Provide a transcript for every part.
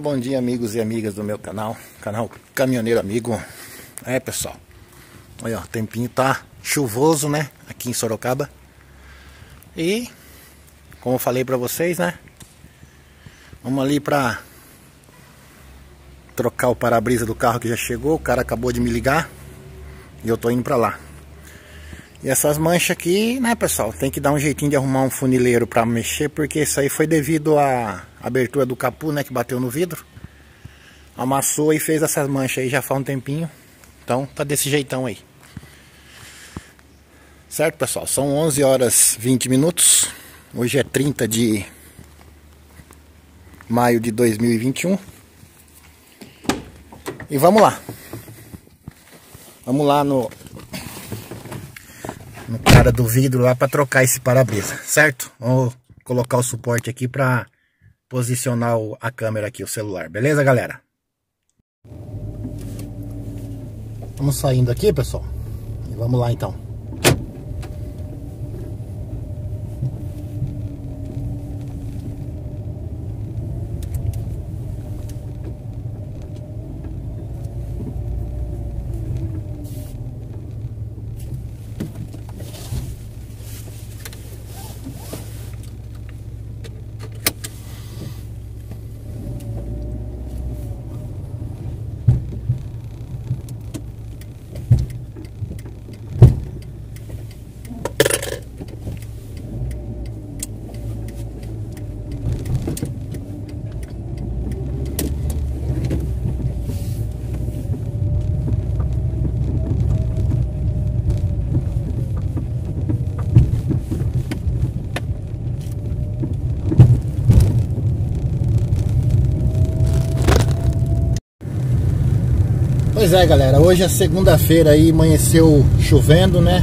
Muito bom dia, amigos e amigas do meu canal, canal Caminhoneiro Amigo. É, pessoal, olha, o tempinho tá chuvoso, né, aqui em Sorocaba. E, como eu falei pra vocês, né, vamos ali pra trocar o para-brisa do carro que já chegou. O cara acabou de me ligar e eu tô indo pra lá. E essas manchas aqui, né, pessoal, tem que dar um jeitinho de arrumar um funileiro para mexer, porque isso aí foi devido à abertura do capu, né, que bateu no vidro. Amassou e fez essas manchas aí já faz um tempinho. Então, tá desse jeitão aí. Certo, pessoal? São 11 horas 20 minutos. Hoje é 30 de maio de 2021. E vamos lá. Vamos lá no no cara do vidro lá para trocar esse para-brisa, certo? Vou colocar o suporte aqui para posicionar a câmera aqui, o celular, beleza, galera? Vamos saindo aqui, pessoal. E vamos lá então. Pois é, galera, hoje é segunda-feira aí, amanheceu chovendo, né?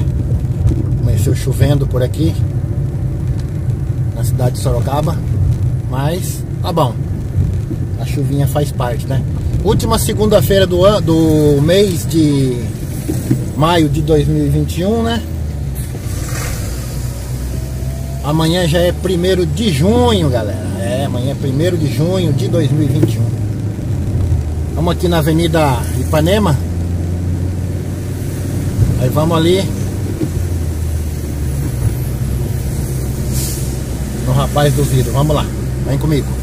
Amanheceu chovendo por aqui, na cidade de Sorocaba, mas tá bom, a chuvinha faz parte, né? Última segunda-feira do, do mês de maio de 2021, né? Amanhã já é primeiro de junho, galera. É, amanhã é primeiro de junho de 2021. Vamos aqui na Avenida Ipanema. Aí vamos ali. No rapaz do vidro. Vamos lá. Vem comigo.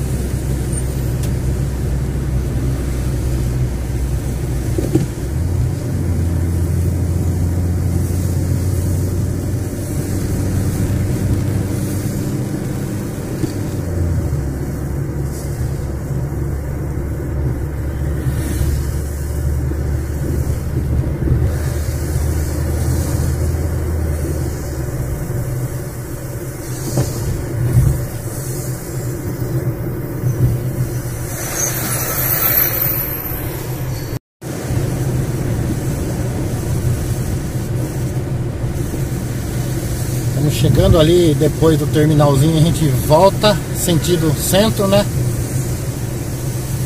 Ali depois do terminalzinho a gente volta sentido centro, né?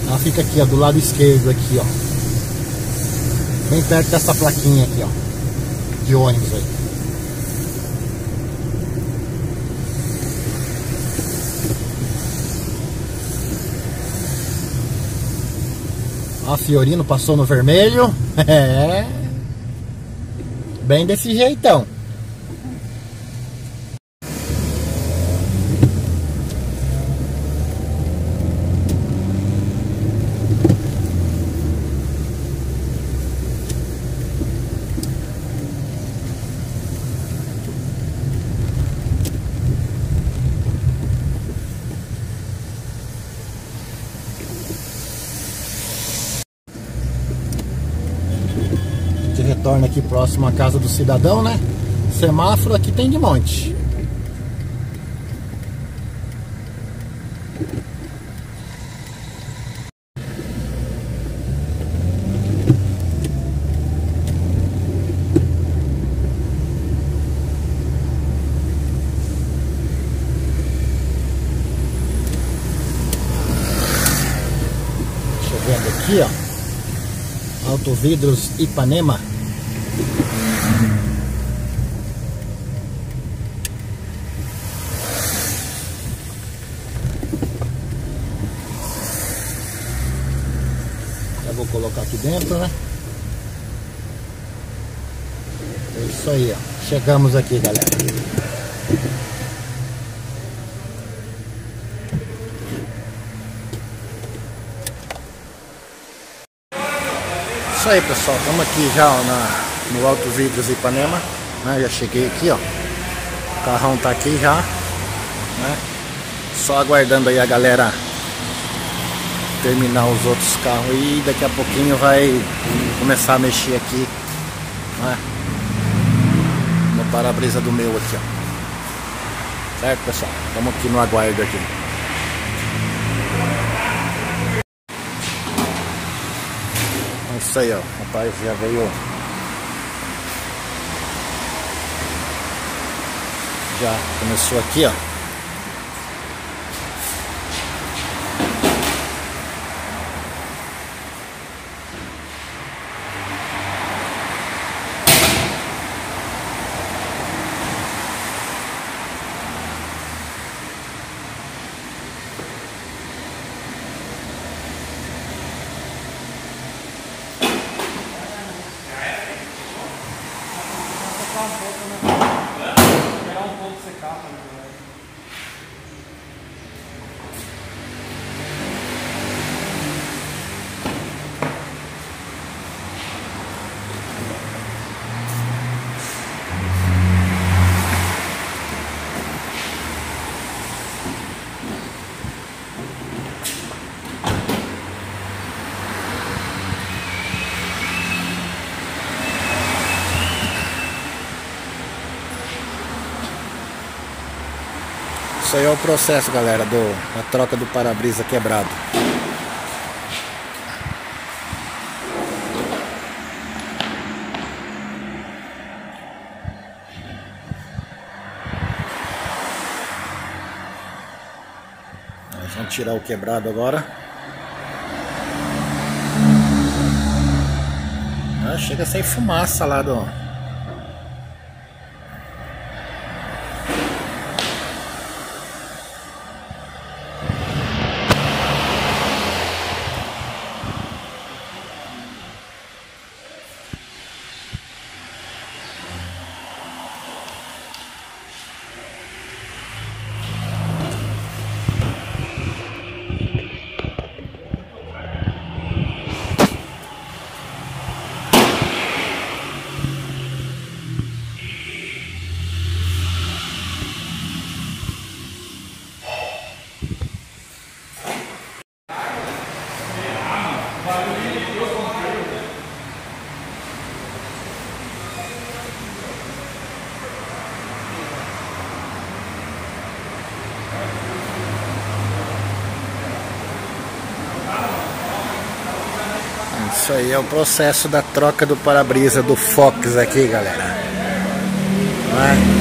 Ela fica aqui, ó, do lado esquerdo aqui, ó. Bem perto dessa plaquinha aqui, ó. De ônibus aí. A Fiorino passou no vermelho. É. Bem desse jeitão. Retorna aqui próximo à casa do cidadão, né? Semáforo aqui tem de monte. Chovendo aqui, ó. Auto Vidros Ipanema. Já vou colocar aqui dentro, né? É isso aí, ó. Chegamos aqui, galera. Isso aí, pessoal. Estamos aqui já ó, na, no Alto Vidros Ipanema. Né? Já cheguei aqui, ó. O carrão tá aqui já. Né? Só aguardando aí a galera terminar os outros carros e daqui a pouquinho vai começar a mexer aqui né? no para-brisa do meu aqui, ó. Certo, pessoal? Estamos aqui no aguardo aqui. É isso aí, ó. Rapaz já veio. Já começou aqui, ó. Aí é o processo, galera, do, da troca do para-brisa quebrado. Nós vamos tirar o quebrado agora. Ah, chega sair fumaça lá do, Isso aí é o processo da troca do para-brisa do Fox aqui, galera. Vai.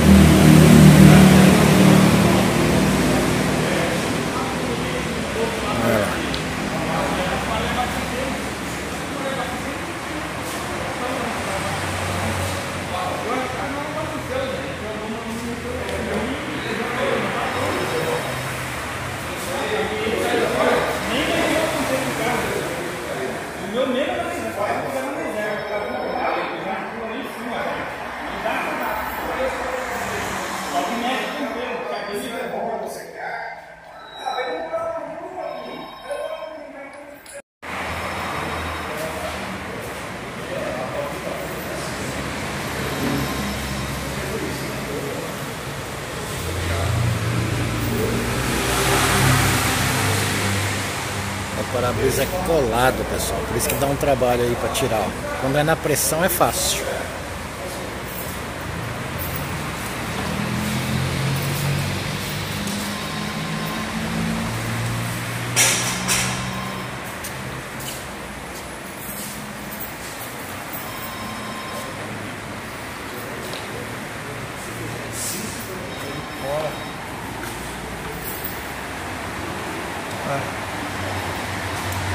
para-brisa é colado, pessoal. Por isso que dá um trabalho aí para tirar. Quando é na pressão é fácil.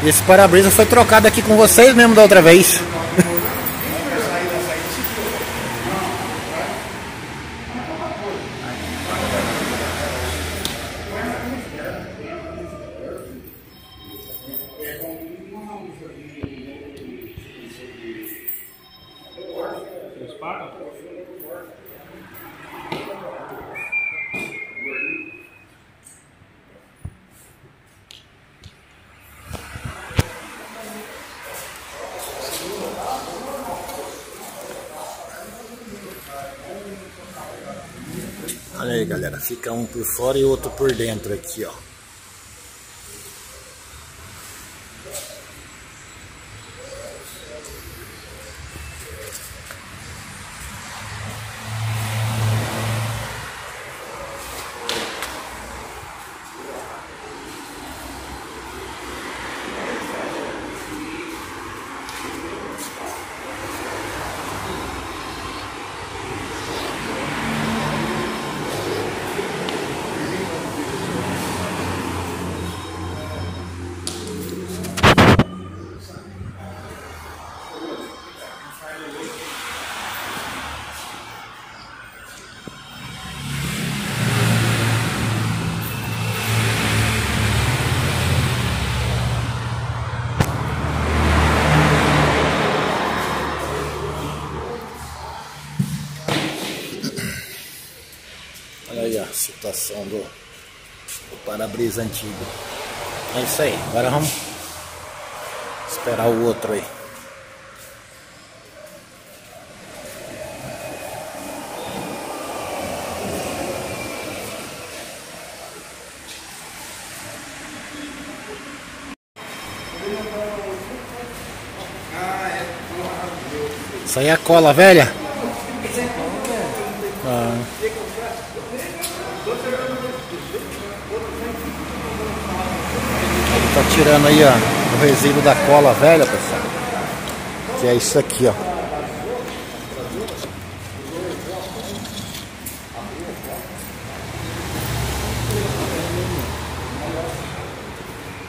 Esse para-brisa foi trocado aqui com vocês mesmo da outra vez. Olha galera. Fica um por fora e outro por dentro aqui, ó. Situação do, do para-brisa antigo. É isso aí. Agora vamos esperar o outro aí. Isso aí é cola velha? Ah. Tá tirando aí ó, o resíduo da cola velha, pessoal. Que é isso aqui, ó.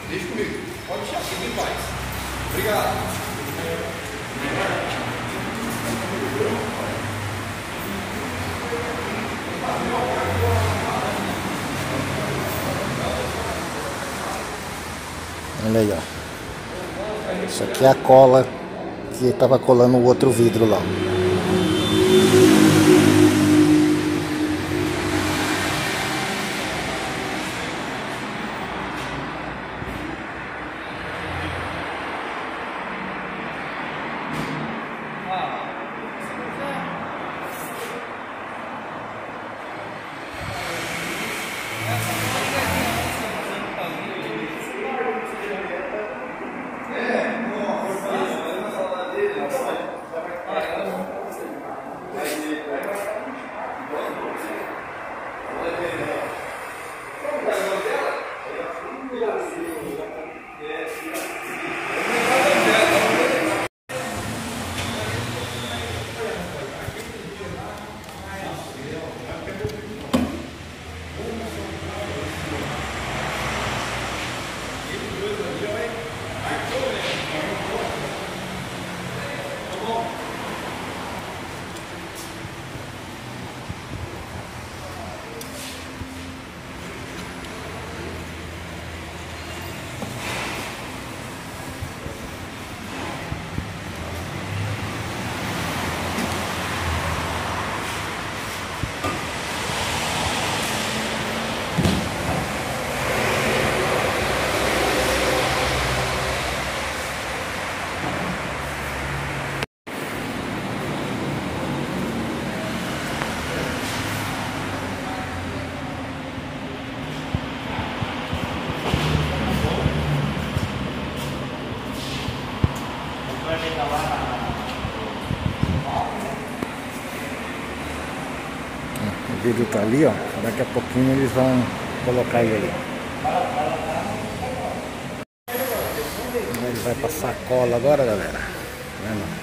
Deixa comigo. Pode deixar, fique em paz. Obrigado. Olha aí, ó. Isso aqui é a cola que tava colando o outro vidro lá. O vidro tá ali, ó. Daqui a pouquinho eles vão colocar ele ali. Ele vai passar cola agora, galera. Tá vendo?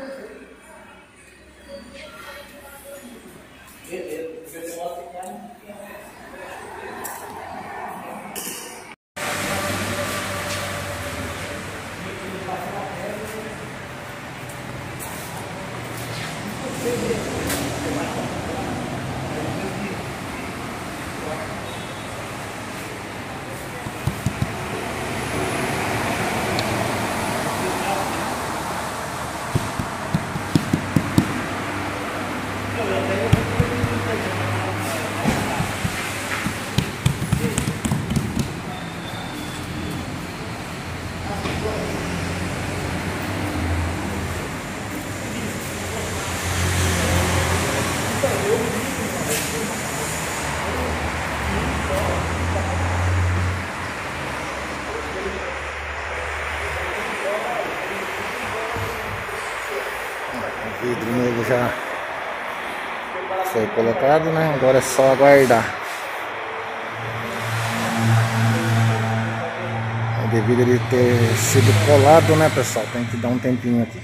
Vidro novo já né? Agora é só aguardar. Devido a ele ter sido colado, né, pessoal? Tem que dar um tempinho aqui.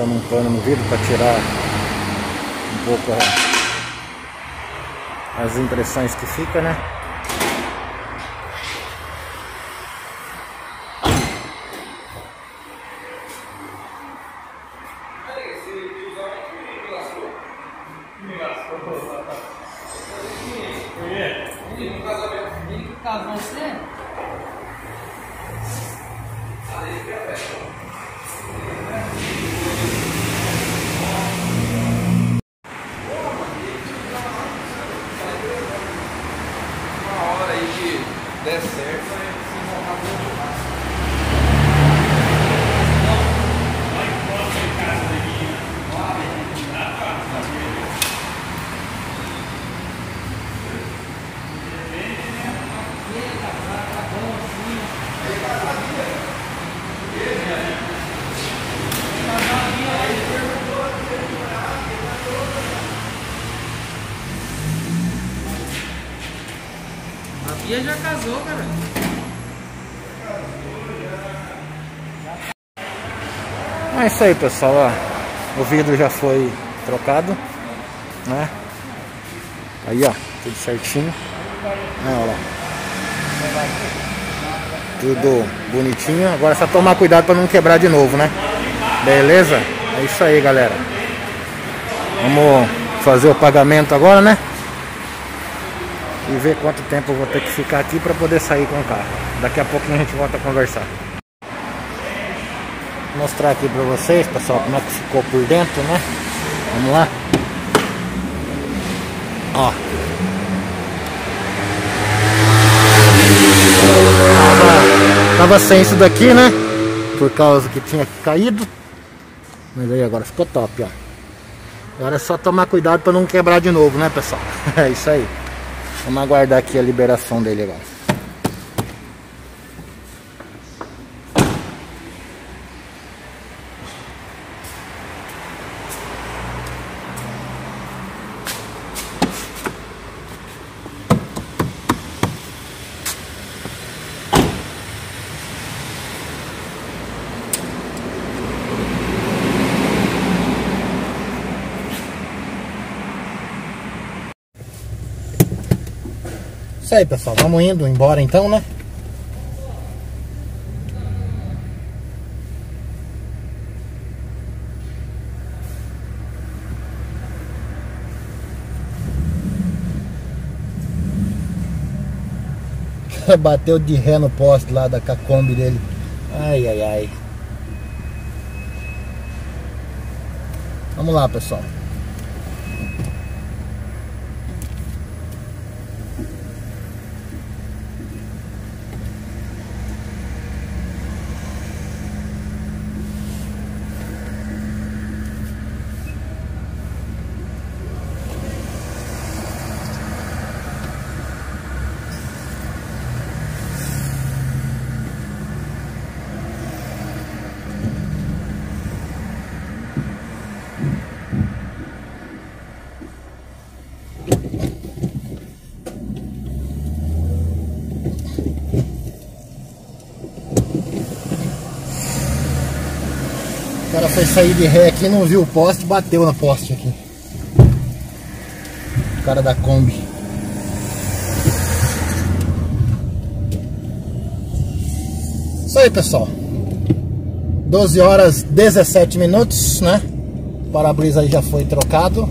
Passando um pano no vidro para tirar um pouco as impressões que fica, né? Bia já casou, cara. É isso aí, pessoal. Ó. O vidro já foi trocado, né? Aí, ó, tudo certinho. Aí, ó lá. Tudo bonitinho. Agora é só tomar cuidado para não quebrar de novo, né? Beleza? É isso aí, galera. Vamos fazer o pagamento agora, né? E ver quanto tempo eu vou ter que ficar aqui para poder sair com o carro. Daqui a pouquinho a gente volta a conversar. Vou mostrar aqui para vocês, pessoal, como é que ficou por dentro, né? Vamos lá. Ó. Tava, tava sem isso daqui, né? Por causa que tinha caído. Mas aí agora ficou top, ó. Agora é só tomar cuidado para não quebrar de novo, né, pessoal? É isso aí. Vamos aguardar aqui a liberação dele agora. Isso aí, pessoal. Vamos indo embora então, né? Bateu de ré no poste lá da Cacombi dele. Ai, ai, ai. Vamos lá, pessoal. Foi sair de ré aqui, não viu o poste, bateu na poste aqui. O cara da Kombi. Isso aí, pessoal. 12 horas 17 minutos, né? O para-brisa aí já foi trocado.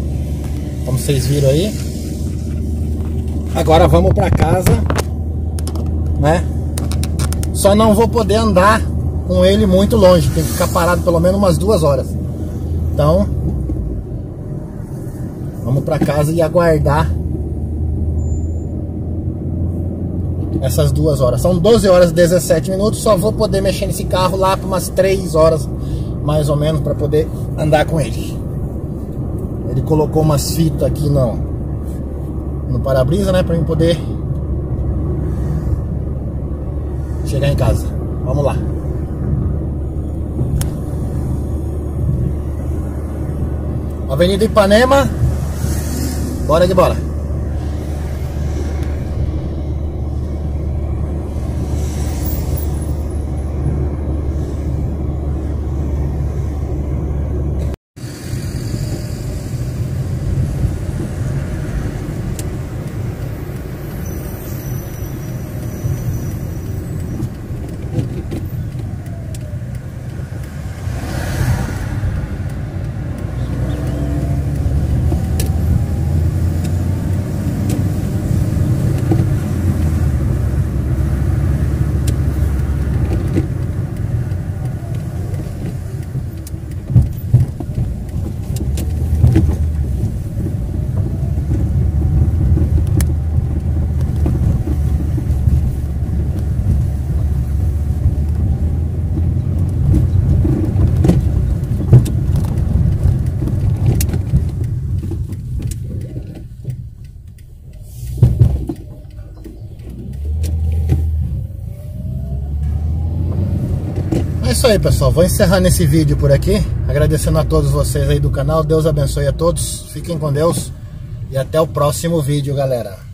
Como vocês viram aí. Agora vamos para casa, né? Só não vou poder andar com ele muito longe, tem que ficar parado pelo menos umas duas horas. Então, vamos para casa e aguardar essas duas horas. São 12 horas e 17 minutos. Só vou poder mexer nesse carro lá por umas 3 horas, mais ou menos, para poder andar com ele. Ele colocou umas fitas aqui no, no para-brisa, né? Para mim poder chegar em casa. Vamos lá. Avenida Ipanema. Bora de bola. É isso aí, pessoal. Vou encerrando esse vídeo por aqui. Agradecendo a todos vocês aí do canal. Deus abençoe a todos. Fiquem com Deus. E até o próximo vídeo, galera.